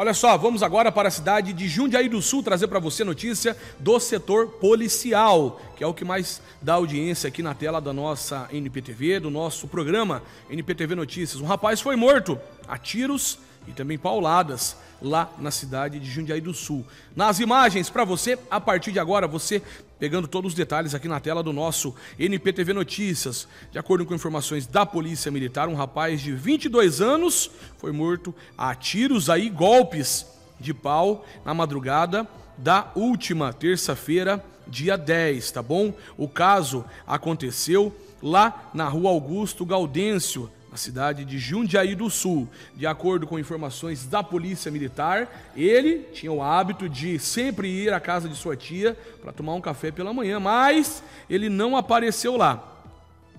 Olha só, vamos agora para a cidade de Jundiaí do Sul trazer para você notícia do setor policial, que é o que mais dá audiência aqui na tela da nossa NPTV, do nosso programa NPTV Notícias. Um rapaz foi morto a tiros e também pauladas lá na cidade de Jundiaí do Sul. Nas imagens para você, a partir de agora, você pegando todos os detalhes aqui na tela do nosso NPTV Notícias. De acordo com informações da Polícia Militar, um rapaz de 22 anos foi morto a tiros aí, golpes de pau na madrugada da última terça-feira, dia 10, tá bom? O caso aconteceu lá na rua Augusto Gaudêncio, na cidade de Jundiaí do Sul. De acordo com informações da Polícia Militar, ele tinha o hábito de sempre ir à casa de sua tia para tomar um café pela manhã, mas ele não apareceu lá.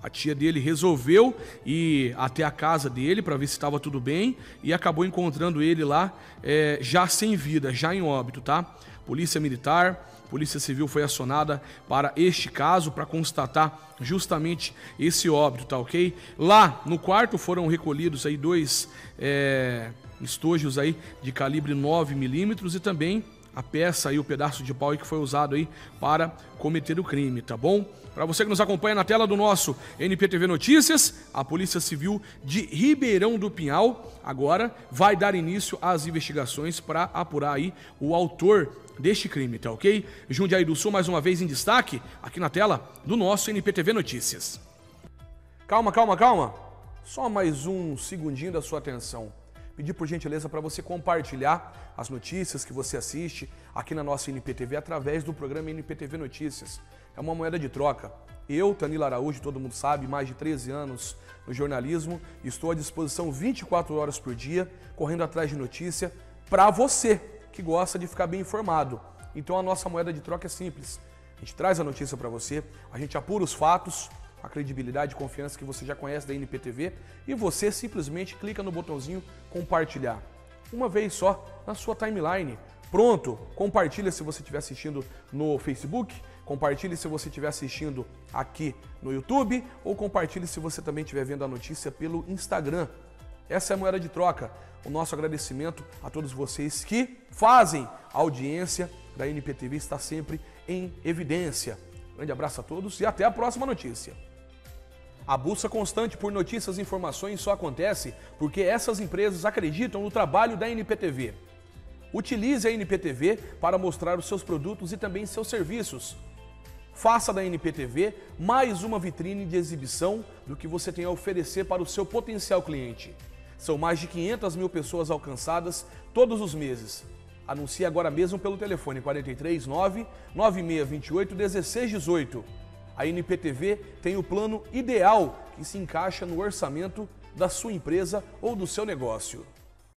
A tia dele resolveu ir até a casa dele para ver se estava tudo bem e acabou encontrando ele lá é, já sem vida, já em óbito, tá? Polícia Militar, Polícia Civil foi acionada para este caso, para constatar justamente esse óbito, tá ok? Lá no quarto foram recolhidos aí dois é, estojos aí de calibre 9 milímetros e também a peça e o pedaço de pau que foi usado aí para cometer o crime, tá bom? Para você que nos acompanha na tela do nosso NPTV Notícias, a Polícia Civil de Ribeirão do Pinhal agora vai dar início às investigações para apurar aí o autor deste crime, tá ok? Jundiaí do Sul, mais uma vez em destaque, aqui na tela do nosso NPTV Notícias. Calma, calma, calma. Só mais um segundinho da sua atenção. Pedir por gentileza para você compartilhar as notícias que você assiste aqui na nossa NPTV através do programa NPTV Notícias. É uma moeda de troca. Eu, Tanila Araújo, todo mundo sabe, mais de 13 anos no jornalismo, estou à disposição 24 horas por dia, correndo atrás de notícia para você que gosta de ficar bem informado. Então a nossa moeda de troca é simples. A gente traz a notícia para você, a gente apura os fatos, a credibilidade e confiança que você já conhece da NPTV e você simplesmente clica no botãozinho compartilhar. Uma vez só na sua timeline. Pronto, compartilha se você estiver assistindo no Facebook, compartilhe se você estiver assistindo aqui no YouTube ou compartilhe se você também estiver vendo a notícia pelo Instagram. Essa é a moeda de troca. O nosso agradecimento a todos vocês que fazem a audiência da NPTV está sempre em evidência. Grande abraço a todos e até a próxima notícia. A busca constante por notícias e informações só acontece porque essas empresas acreditam no trabalho da NPTV. Utilize a NPTV para mostrar os seus produtos e também seus serviços. Faça da NPTV mais uma vitrine de exibição do que você tem a oferecer para o seu potencial cliente. São mais de 500 mil pessoas alcançadas todos os meses. Anuncie agora mesmo pelo telefone 43 9 9628 1618. A NPTV tem o plano ideal que se encaixa no orçamento da sua empresa ou do seu negócio.